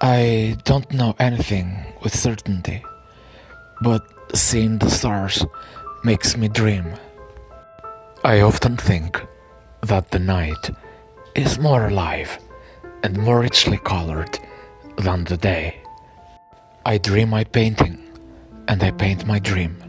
I don't know anything with certainty, but seeing the stars makes me dream. I often think that the night is more alive and more richly colored than the day. I dream my painting and I paint my dream.